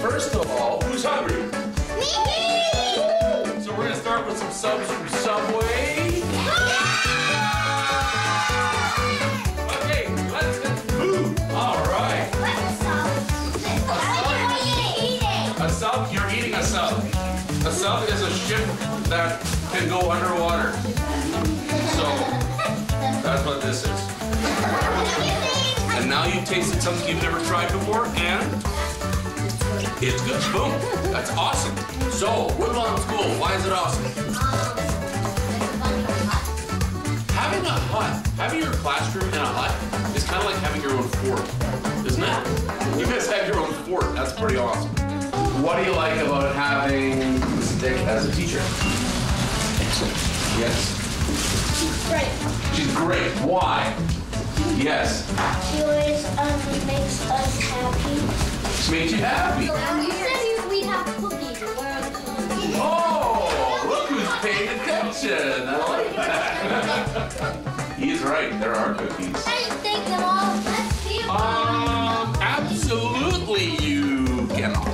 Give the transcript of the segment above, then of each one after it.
First of all, who's hungry? So we're gonna start with some subs from Subway. Okay, let's get food. All right. A sub, you're eating a sub. A sub is a ship that can go underwater. Tasted something you've never tried before, and it's good. Boom. That's awesome. So, Woodlawn School, why is it awesome? Having a hut, having your classroom in a hut is kind of like having your own fort, isn't it? You guys have your own fort. That's pretty awesome. What do you like about having Dick as a teacher? Yes. Great. She's great. Why? Yes. Makes you happy. You said we'd have cookies. Where are the cookies? Oh, look who's paying attention. I like that. He's right. There are cookies. I didn't take them all. Let's see them. Um, absolutely you cannot.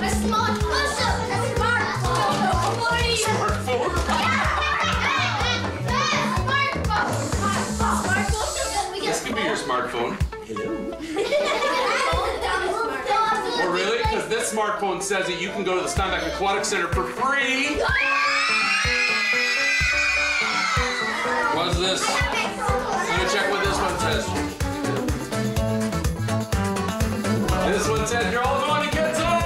A smart puzzle. A smart Smartphone? Hello. oh, really? Because this smartphone says that you can go to the Steinbach Aquatic Center for free. What's this? I'm gonna check what this one says. This one says you're all going to get some.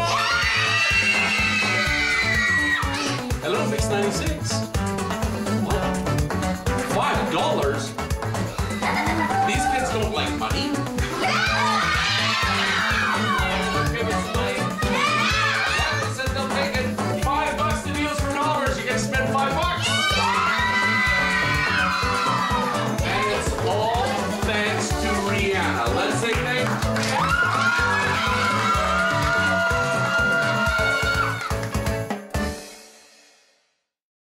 Hello, Mix 96. What? Five dollars?